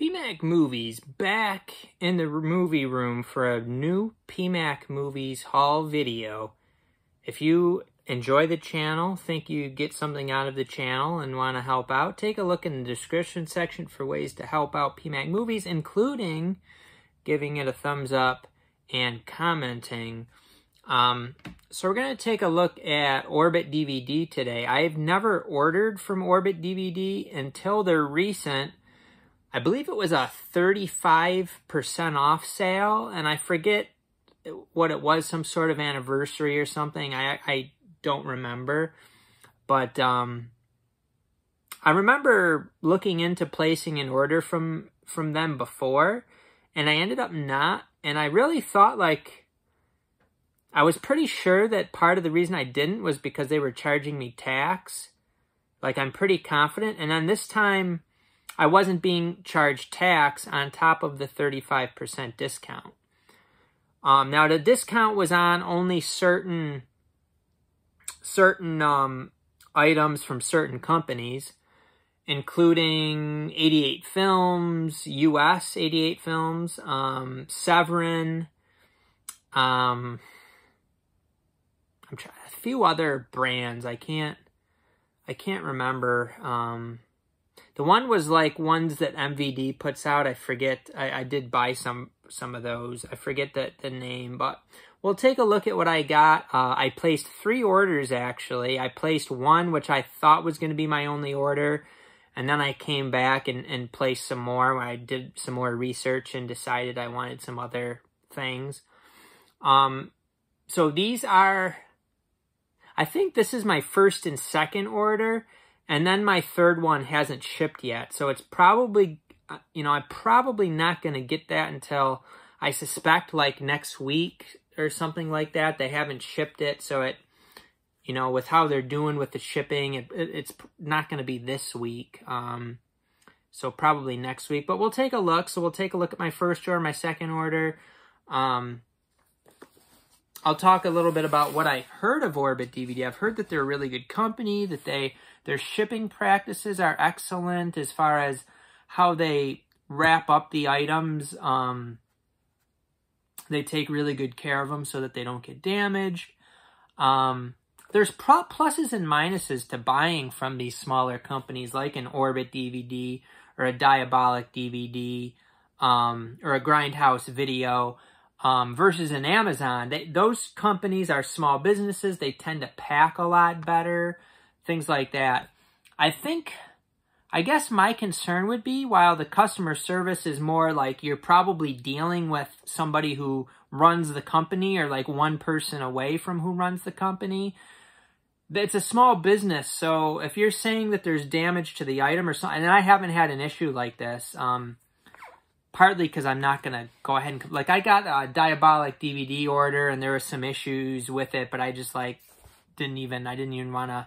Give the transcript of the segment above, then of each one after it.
PMAC Movies back in the movie room for a new PMAC Movies haul video. If you enjoy the channel, think you get something out of the channel and want to help out, take a look in the description section for ways to help out PMAC Movies, including giving it a thumbs up and commenting. Um, so we're going to take a look at Orbit DVD today. I've never ordered from Orbit DVD until their recent I believe it was a 35% off sale, and I forget what it was, some sort of anniversary or something. I, I don't remember. But um, I remember looking into placing an order from, from them before, and I ended up not. And I really thought like, I was pretty sure that part of the reason I didn't was because they were charging me tax. Like, I'm pretty confident. And then this time I wasn't being charged tax on top of the 35% discount. Um, now the discount was on only certain certain um, items from certain companies, including 88 Films, US 88 Films, um, Severin, um, I'm trying a few other brands. I can't I can't remember. Um, the one was like ones that MVD puts out. I forget. I, I did buy some some of those. I forget the, the name, but we'll take a look at what I got. Uh, I placed three orders, actually. I placed one, which I thought was going to be my only order. And then I came back and, and placed some more. I did some more research and decided I wanted some other things. Um, so these are, I think this is my first and second order. And then my third one hasn't shipped yet. So it's probably, uh, you know, I'm probably not going to get that until I suspect like next week or something like that. They haven't shipped it. So it, you know, with how they're doing with the shipping, it, it, it's not going to be this week. Um, so probably next week. But we'll take a look. So we'll take a look at my first order, my second order. Um, I'll talk a little bit about what I heard of Orbit DVD. I've heard that they're a really good company, that they their shipping practices are excellent as far as how they wrap up the items. Um, they take really good care of them so that they don't get damaged. Um, there's pluses and minuses to buying from these smaller companies like an Orbit DVD or a Diabolik DVD um, or a Grindhouse Video um, versus an Amazon. They, those companies are small businesses. They tend to pack a lot better things like that. I think, I guess my concern would be while the customer service is more like you're probably dealing with somebody who runs the company or like one person away from who runs the company. It's a small business, so if you're saying that there's damage to the item or something, and I haven't had an issue like this, um, partly because I'm not going to go ahead and, like, I got a Diabolik DVD order, and there were some issues with it, but I just, like, didn't even, I didn't even want to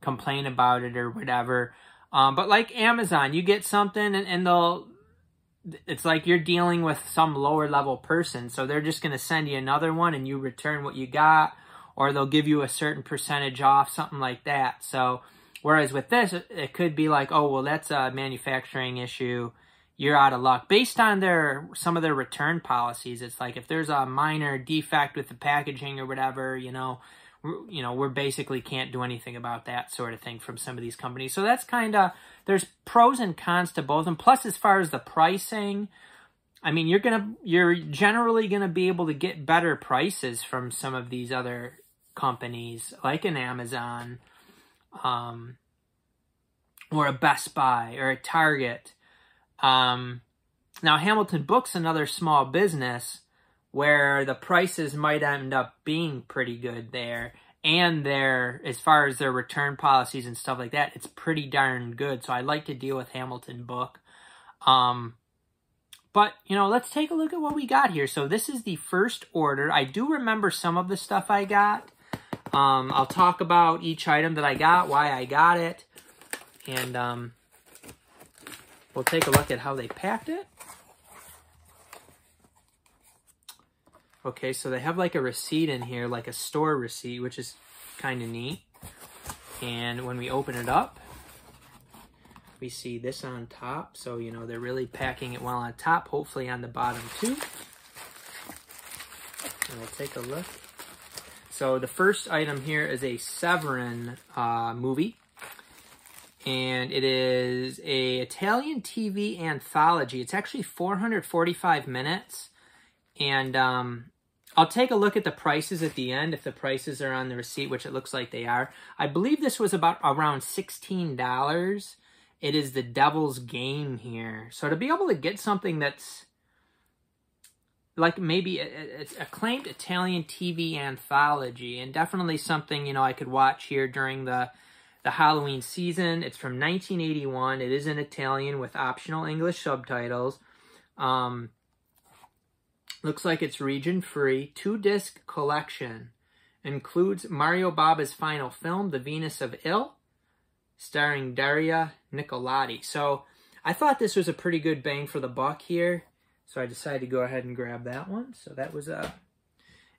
complain about it or whatever. Um, but like Amazon, you get something and, and they'll, it's like you're dealing with some lower level person. So they're just going to send you another one and you return what you got or they'll give you a certain percentage off, something like that. So whereas with this, it could be like, oh, well, that's a manufacturing issue. You're out of luck. Based on their some of their return policies, it's like if there's a minor defect with the packaging or whatever, you know, you know, we're basically can't do anything about that sort of thing from some of these companies. So that's kind of, there's pros and cons to both. And plus, as far as the pricing, I mean, you're to, you're generally to be able to get better prices from some of these other companies, like an Amazon, um, or a Best Buy, or a Target. Um, now, Hamilton Books, another small business, where the prices might end up being pretty good there. And their as far as their return policies and stuff like that it's pretty darn good. So i like to deal with hamilton book. Um but you know let's take a look at what we got here. So this is the first order. I do remember some of the stuff i got. Um i'll talk about each item that i got why i got it and um we'll take a look at how they packed it Okay, so they have like a receipt in here, like a store receipt, which is kind of neat. And when we open it up, we see this on top. So, you know, they're really packing it well on top, hopefully on the bottom too. And we'll take a look. So the first item here is a Severin uh, movie. And it is a Italian TV anthology. It's actually 445 minutes. And um, I'll take a look at the prices at the end if the prices are on the receipt, which it looks like they are. I believe this was about around $16. It is the devil's game here. So to be able to get something that's like maybe it's acclaimed Italian TV anthology and definitely something, you know, I could watch here during the the Halloween season. It's from 1981. It is in Italian with optional English subtitles. Um, Looks like it's region free. Two disc collection. Includes Mario Bava's final film, The Venus of Ill, starring Daria Nicolodi. So I thought this was a pretty good bang for the buck here. So I decided to go ahead and grab that one. So that was a... Uh,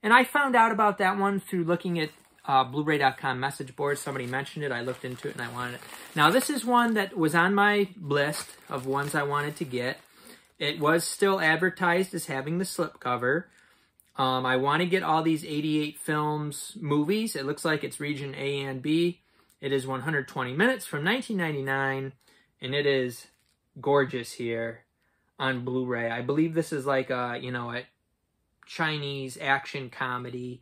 and I found out about that one through looking at uh, Blu-ray.com message board. Somebody mentioned it. I looked into it and I wanted it. Now this is one that was on my list of ones I wanted to get. It was still advertised as having the slipcover. Um, I want to get all these 88 films movies. It looks like it's region A and B. It is 120 minutes from 1999, and it is gorgeous here on Blu-ray. I believe this is like a, you know, a Chinese action comedy.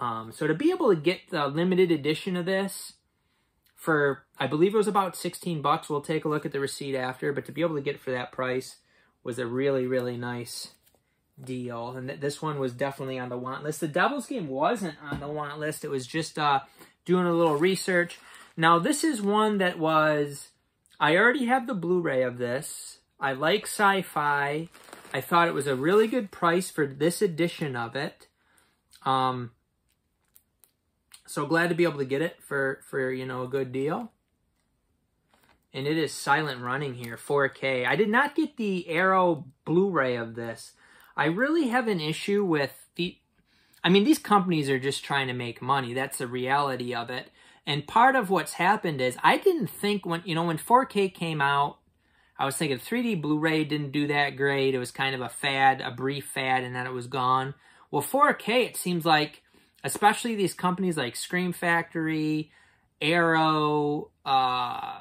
Um, so to be able to get the limited edition of this for, I believe it was about 16 bucks. We'll take a look at the receipt after, but to be able to get for that price, was a really, really nice deal. And th this one was definitely on the want list. The Devil's Game wasn't on the want list. It was just uh, doing a little research. Now, this is one that was... I already have the Blu-ray of this. I like sci-fi. I thought it was a really good price for this edition of it. Um, so glad to be able to get it for, for you know, a good deal and it is silent running here, 4K. I did not get the Arrow Blu-ray of this. I really have an issue with the... I mean, these companies are just trying to make money. That's the reality of it. And part of what's happened is I didn't think when, you know, when 4K came out, I was thinking 3D Blu-ray didn't do that great. It was kind of a fad, a brief fad, and then it was gone. Well, 4K, it seems like, especially these companies like Scream Factory, Arrow, uh,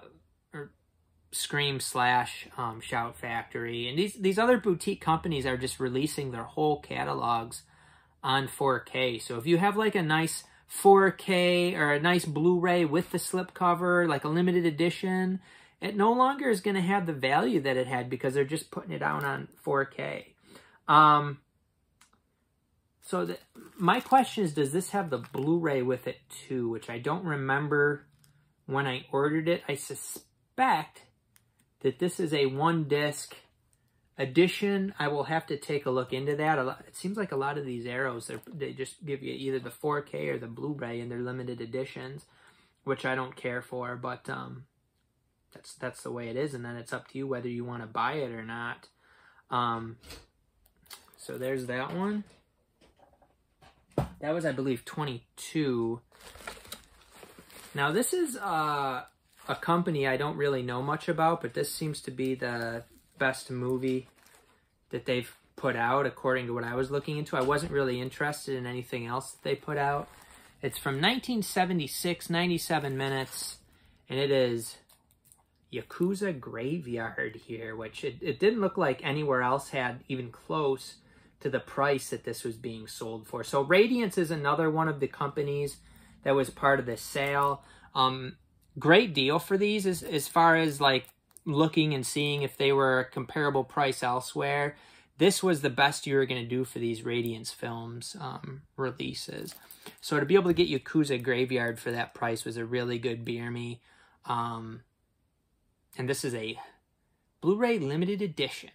Scream slash um, Shout Factory, and these these other boutique companies are just releasing their whole catalogs on 4K. So if you have like a nice 4K or a nice Blu-ray with the slipcover, like a limited edition, it no longer is going to have the value that it had because they're just putting it out on 4K. Um, so the, my question is, does this have the Blu-ray with it too? Which I don't remember when I ordered it. I suspect that this is a one disc edition. I will have to take a look into that. It seems like a lot of these arrows, they just give you either the 4K or the Blu-ray in their limited editions, which I don't care for, but um, that's that's the way it is, and then it's up to you whether you want to buy it or not. Um, so there's that one. That was, I believe, 22. Now this is uh, a company I don't really know much about, but this seems to be the best movie that they've put out according to what I was looking into. I wasn't really interested in anything else that they put out. It's from 1976, 97 minutes, and it is Yakuza Graveyard here, which it, it didn't look like anywhere else had even close to the price that this was being sold for. So Radiance is another one of the companies that was part of the sale. Um, great deal for these as, as far as like looking and seeing if they were a comparable price elsewhere. This was the best you were going to do for these Radiance Films um, releases. So to be able to get Yakuza Graveyard for that price was a really good beer me. Um, and this is a Blu-ray limited edition.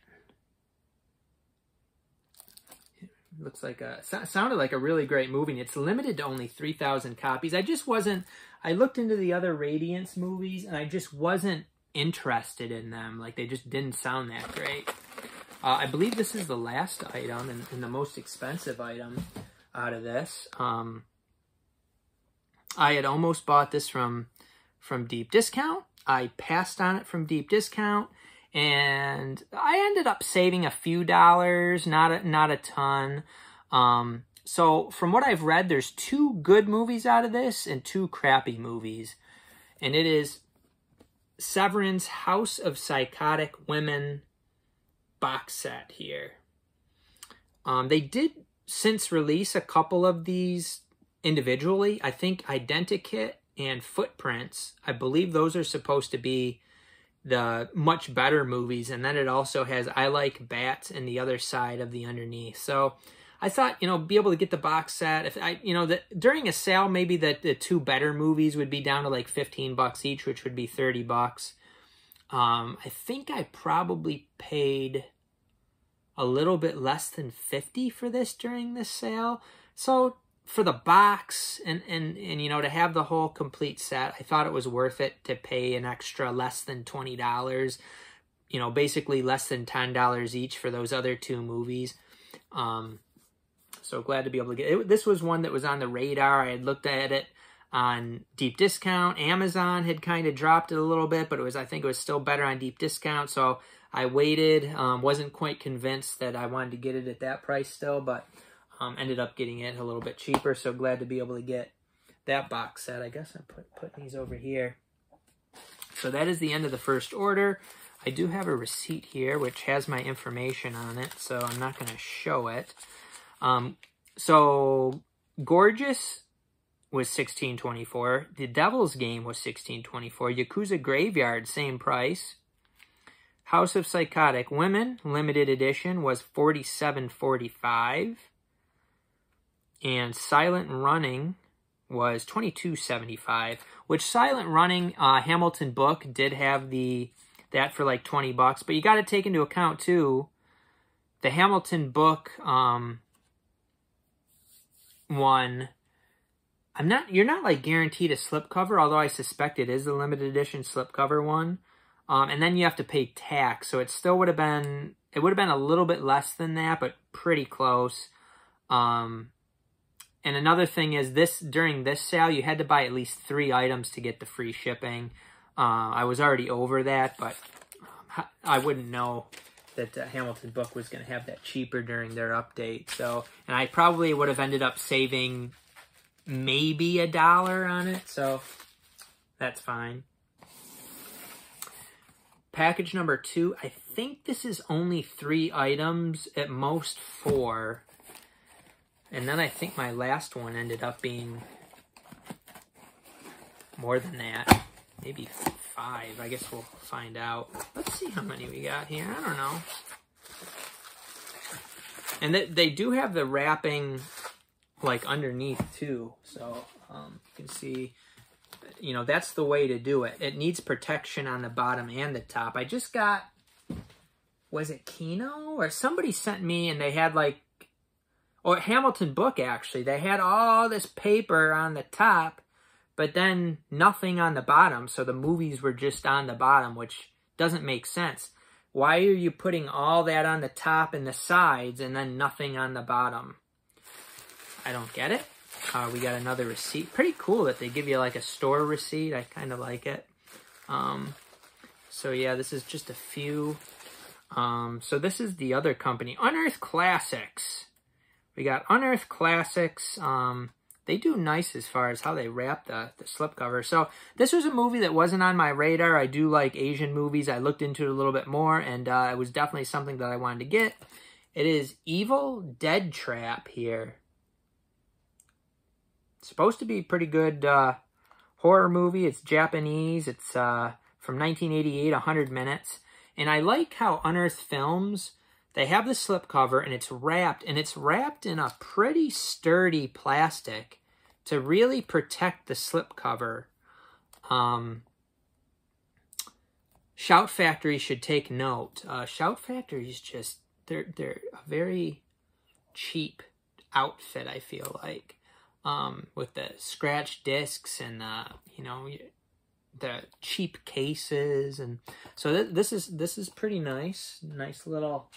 Looks like a sounded like a really great movie. It's limited to only 3,000 copies. I just wasn't I looked into the other Radiance movies and I just wasn't interested in them. Like they just didn't sound that great. Uh, I believe this is the last item and, and, the most expensive item out of this. Um, I had almost bought this from from deep discount. I passed on it from deep discount and I ended up saving a few dollars, not a, not a ton. Um, so from what I've read, there's two good movies out of this and two crappy movies. And it is Severin's House of Psychotic Women box set here. Um, they did since release a couple of these individually. I think Identikit and Footprints, I believe those are supposed to be the much better movies. And then it also has I Like Bats and the other side of the underneath. So I thought, you know, be able to get the box set. If I, you know, that during a sale, maybe that the two better movies would be down to like 15 bucks each, which would be 30 bucks. Um, I think I probably paid a little bit less than 50 for this during this sale. So for the box and, and, and, you know, to have the whole complete set, I thought it was worth it to pay an extra less than $20, you know, basically less than $10 each for those other two movies. Um, so glad to be able to get it. This was one that was on the radar. I had looked at it on deep discount. Amazon had kind of dropped it a little bit, but it was, I think it was still better on deep discount. So I waited, um, wasn't quite convinced that I wanted to get it at that price still, but um, ended up getting it a little bit cheaper, so glad to be able to get that box set. I guess I'm put, putting these over here. So that is the end of the first order. I do have a receipt here, which has my information on it, so I'm not going to show it. Um, so Gorgeous was 1624. The Devil's Game was 1624. Yakuza Graveyard, same price. House of Psychotic Women, limited edition, was 47.45 and Silent Running was 22.75 which Silent Running uh, Hamilton book did have the that for like 20 bucks but you got to take into account too the Hamilton book um one I'm not you're not like guaranteed a slipcover although I suspect it is a limited edition slipcover one um and then you have to pay tax so it still would have been it would have been a little bit less than that but pretty close um and another thing is this during this sale, you had to buy at least three items to get the free shipping. Uh, I was already over that, but um, I wouldn't know that the Hamilton book was going to have that cheaper during their update. So, and I probably would have ended up saving maybe a dollar on it. So that's fine. Package number two, I think this is only three items, at most four. And then I think my last one ended up being more than that. Maybe five. I guess we'll find out. Let's see how many we got here. I don't know. And they, they do have the wrapping like underneath too. So um, you can see, you know, that's the way to do it. It needs protection on the bottom and the top. I just got, was it Kino? Or somebody sent me and they had like or Hamilton book actually. They had all this paper on the top, but then nothing on the bottom. So the movies were just on the bottom, which doesn't make sense. Why are you putting all that on the top and the sides and then nothing on the bottom? I don't get it. Uh, we got another receipt. Pretty cool that they give you like a store receipt. I kind of like it. Um, so yeah, this is just a few. Um, so this is the other company, Unearth Classics. We got Unearthed Classics. Um, they do nice as far as how they wrap the, the slipcover. So this was a movie that wasn't on my radar. I do like Asian movies. I looked into it a little bit more, and uh, it was definitely something that I wanted to get. It is Evil Dead Trap here. It's supposed to be pretty good uh, horror movie. It's Japanese. It's uh, from 1988, 100 minutes. And I like how Unearthed Films they have the slipcover and it's wrapped, and it's wrapped in a pretty sturdy plastic to really protect the slipcover. Um, Shout Factory should take note. Uh, Shout Factory is just, they're, they're a very cheap outfit, I feel like. Um, with the scratch discs and the, you know, the cheap cases and so th this is this is pretty nice nice little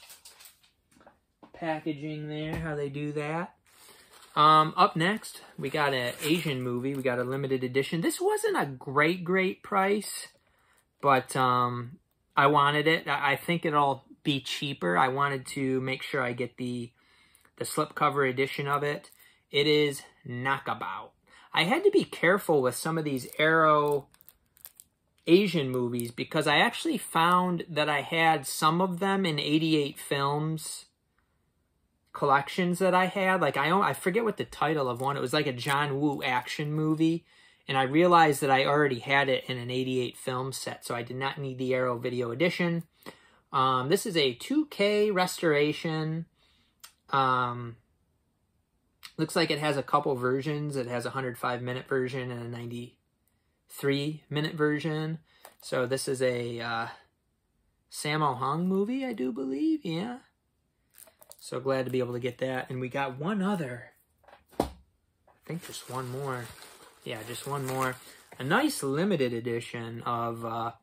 packaging there, how they do that. Um, up next, we got an Asian movie. We got a limited edition. This wasn't a great, great price. but um, I wanted it. I think it'll be cheaper. I wanted to make sure I get the the slipcover edition of it. It is Knockabout. I had to be careful with some of these Arrow Asian movies because I actually found that I had some of them in 88 films collections that I had. Like I I forget what the title of one. It was like a John Woo action movie. And I realized that I already had it in an 88 film set, so I did not need the Arrow Video Edition. Um, this is a 2K restoration. Um, looks like it has a couple versions. It has a 105 minute version and a 93 minute version. So this is a uh, Sammo Hung movie, I do believe. Yeah. So glad to be able to get that. And we got one other. I think just one more. Yeah, just one more. A nice limited edition of uh,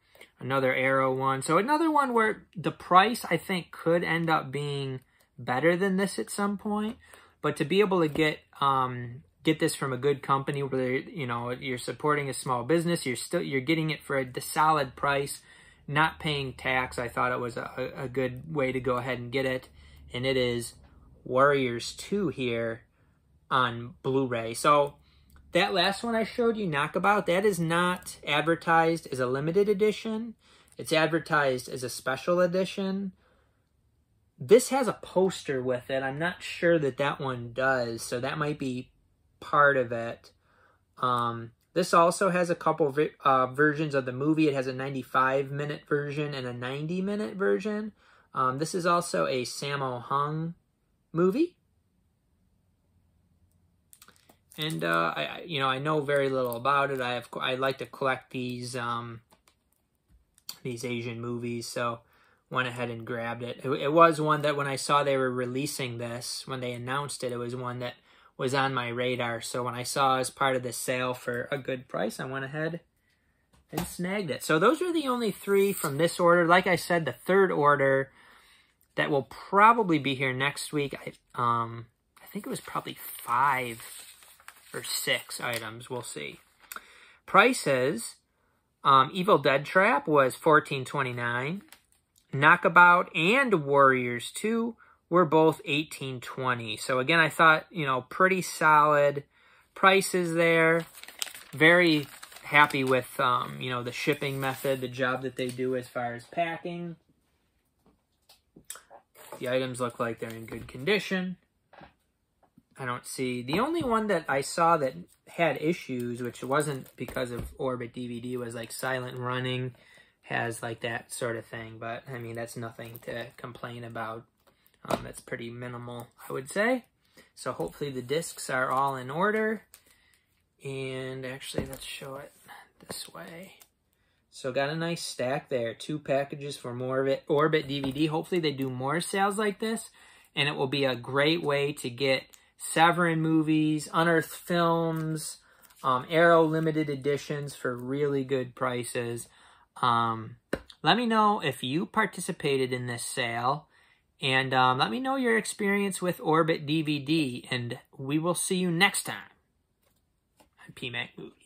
another Arrow one. So another one where the price, I think, could end up being better than this at some point. But to be able to get um, get this from a good company where you know you're supporting a small business, you're still you're getting it for a solid price, not paying tax. I thought it was a, a good way to go ahead and get it, and it is Warriors Two here on Blu-ray. So that last one I showed you, Knockabout, that is not advertised as a limited edition. It's advertised as a special edition. This has a poster with it. I'm not sure that that one does, so that might be part of it. Um, this also has a couple uh, versions of the movie. It has a 95 minute version and a 90 minute version. Um, this is also a Sammo Hung movie. And uh, I, you know, I know very little about it. I have, I like to collect these, um, these Asian movies, so went ahead and grabbed it. it. It was one that when I saw they were releasing this, when they announced it, it was one that was on my radar. So when I saw as part of the sale for a good price, I went ahead and snagged it. So those are the only three from this order. Like I said, the third order that will probably be here next week. I um I think it was probably five or six items. We'll see. Prices. Um, Evil Dead Trap was fourteen twenty nine. Knockabout and Warriors 2 were both 1820. So again, I thought, you know, pretty solid prices there. Very happy with, um, you know, the shipping method, the job that they do as far as packing. The items look like they're in good condition. I don't see... The only one that I saw that had issues, which wasn't because of Orbit DVD, was like Silent Running has like that sort of thing. But, I mean, that's nothing to complain about. Um, that's pretty minimal, I would say. So hopefully the discs are all in order. And actually, let's show it this way. So got a nice stack there. Two packages for more of it. Orbit DVD. Hopefully they do more sales like this. And it will be a great way to get Severin movies, Unearthed films, um, Arrow limited editions for really good prices. Um, let me know if you participated in this sale. And um, let me know your experience with Orbit DVD. And we will see you next time on PMAC Movies.